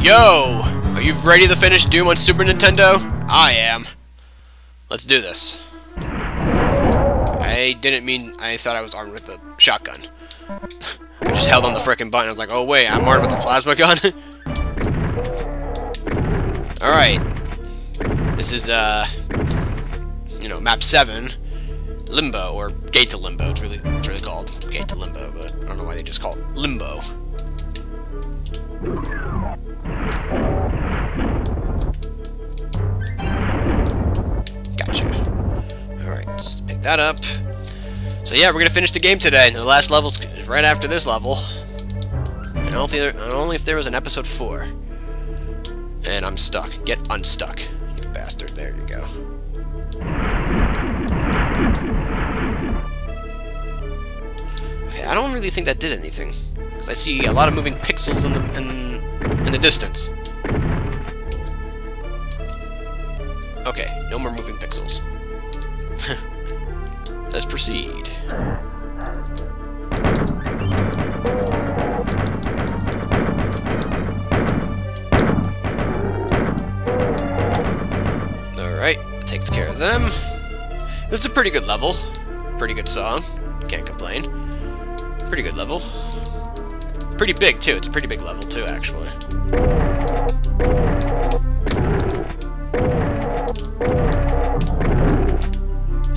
Yo! Are you ready to finish Doom on Super Nintendo? I am. Let's do this. I didn't mean... I thought I was armed with a shotgun. I just held on the frickin' button. I was like, oh wait, I'm armed with a plasma gun? Alright. This is, uh... You know, map 7. Limbo, or Gate to Limbo, it's really, it's really called. Gate to Limbo, but I don't know why they just call it Limbo. That up. So yeah, we're gonna finish the game today. The last level is right after this level. And only if, there, only if there was an episode 4. And I'm stuck. Get unstuck, you bastard. There you go. Okay, I don't really think that did anything. Because I see a lot of moving pixels in the, in, in the distance. Okay, no more moving pixels. Let's proceed. Alright, takes care of them. This is a pretty good level. Pretty good song. Can't complain. Pretty good level. Pretty big, too. It's a pretty big level, too, actually.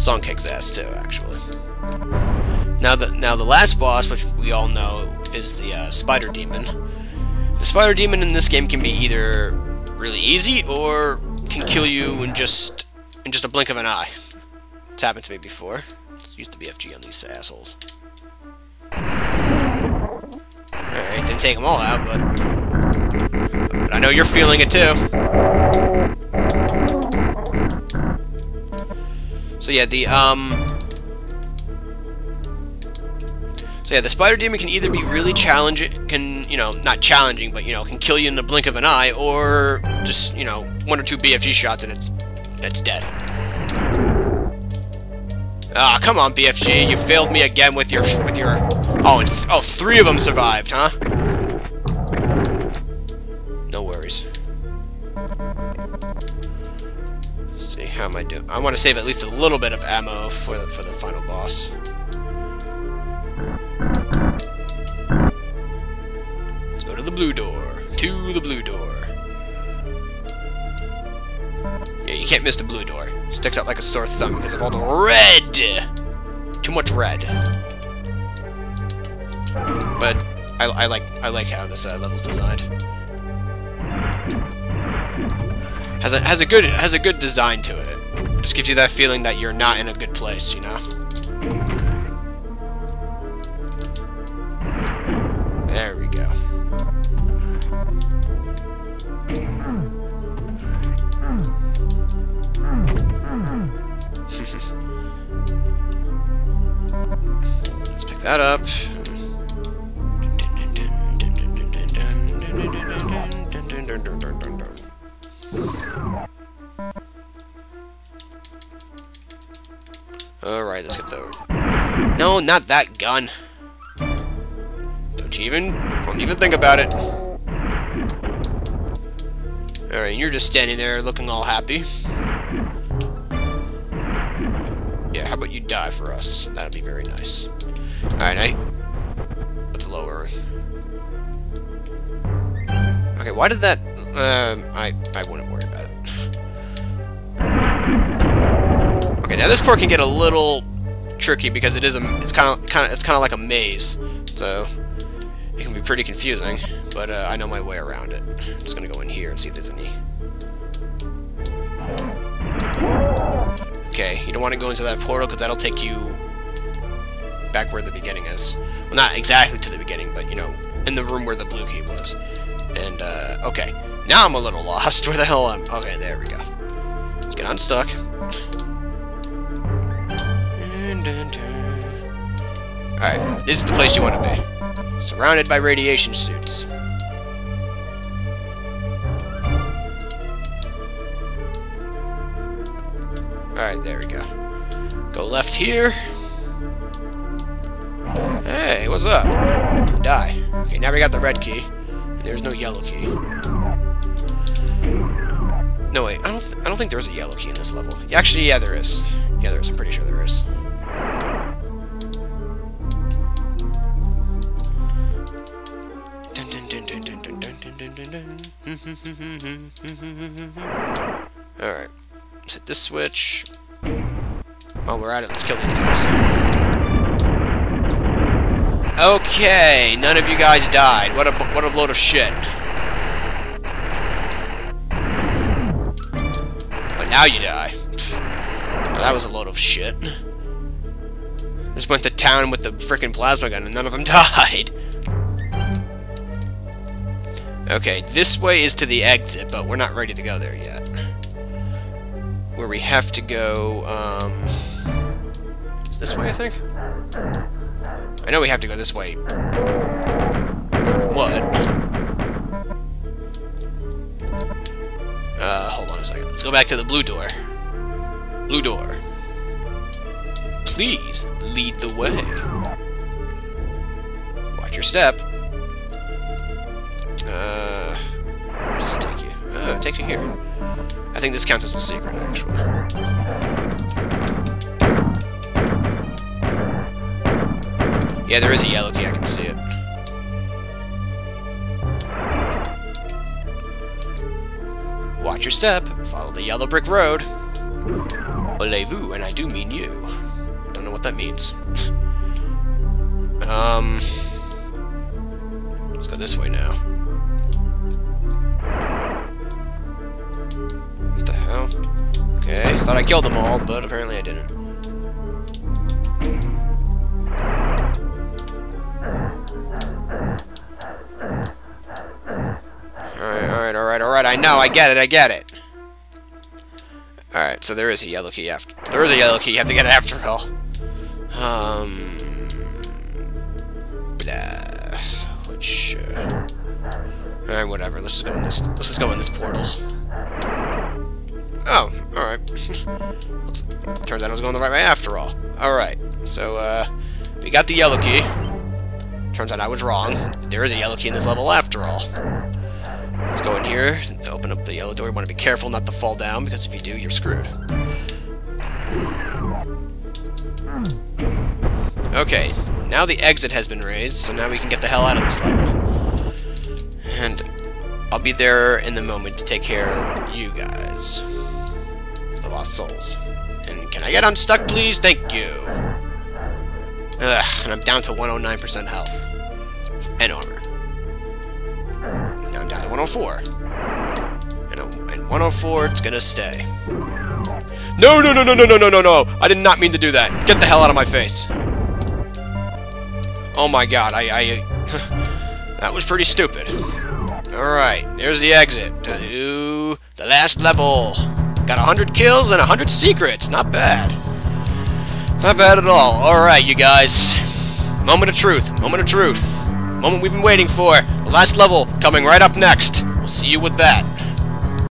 Song kicks ass too, actually. Now the now the last boss, which we all know, is the uh, Spider Demon. The Spider Demon in this game can be either really easy or can kill you in just in just a blink of an eye. It's happened to me before. It's used to BFG on these assholes. Alright, didn't take them all out, but, but I know you're feeling it too. So yeah, the, um... So yeah, the Spider Demon can either be really challenging, can, you know, not challenging, but, you know, can kill you in the blink of an eye, or just, you know, one or two BFG shots and it's, it's dead. Ah, come on, BFG, you failed me again with your, with your, oh, oh, three of them survived, huh? How am I doing? I want to save at least a little bit of ammo for the, for the final boss. Let's go to the blue door. To the blue door. Yeah, you can't miss the blue door. It sticks out like a sore thumb because of all the red! Too much red. But I, I like I like how this uh, level's designed. Has a has a good has a good design to it. Just gives you that feeling that you're not in a good place, you know. There we go. Let's pick that up. No, not that gun. Don't you even... Don't even think about it. Alright, you're just standing there looking all happy. Yeah, how about you die for us? That'd be very nice. Alright, I... Let's lower. Okay, why did that... Um, I, I wouldn't worry about it. Okay, now this part can get a little tricky because it is a, it's kind of, kind of, it's kind of like a maze, so it can be pretty confusing. But uh, I know my way around it. I'm just gonna go in here and see if there's any. Okay, you don't want to go into that portal because that'll take you back where the beginning is. Well, not exactly to the beginning, but you know, in the room where the blue key was. And uh, okay, now I'm a little lost. Where the hell am? Okay, there we go. Let's get unstuck. Alright, this is the place you want to be. Surrounded by radiation suits. Alright, there we go. Go left here. Hey, what's up? Die. Okay, now we got the red key. There's no yellow key. No, wait. I don't, I don't think there's a yellow key in this level. Actually, yeah, there is. Yeah, there is. I'm pretty sure there is. Alright. Let's hit this switch. While we're at it, let's kill these guys. Okay, none of you guys died. What a what a load of shit. But now you die. Well, that was a load of shit. Just went to town with the freaking plasma gun and none of them died. Okay, this way is to the exit, but we're not ready to go there yet. Where we have to go, um... It's this way, I think? I know we have to go this way. What? Uh, hold on a second. Let's go back to the blue door. Blue door. Please, lead the way. Watch your step. Uh, where does this take you? Oh, it takes you here. I think this counts as a secret, actually. Yeah, there is a yellow key, I can see it. Watch your step. Follow the yellow brick road. Voulez-vous, and I do mean you. Don't know what that means. um... Let's go this way now. What the hell? Okay, I thought I killed them all, but apparently I didn't. Alright, alright, alright, alright, I know, I get it, I get it. Alright, so there is a yellow key after... There is a yellow key, you have to get it after all. Um... Alright, whatever, let's just go in this... Let's just go in this portal. Oh, alright. Turns out I was going the right way after all. Alright, so, uh... We got the yellow key. Turns out I was wrong. There is a yellow key in this level after all. Let's go in here, open up the yellow door. You want to be careful not to fall down, because if you do, you're screwed. Okay, now the exit has been raised, so now we can get the hell out of this level. And I'll be there in the moment to take care of you guys. The Lost Souls. And can I get unstuck, please? Thank you. Ugh, and I'm down to 109% health. And armor. Now I'm down to 104. And, and 104, it's gonna stay. No, no, no, no, no, no, no, no, no! I did not mean to do that. Get the hell out of my face. Oh my god, I, I... that was pretty stupid. Alright, there's the exit to the last level. Got 100 kills and 100 secrets. Not bad. Not bad at all. Alright, you guys. Moment of truth. Moment of truth. Moment we've been waiting for. The last level coming right up next. We'll see you with that.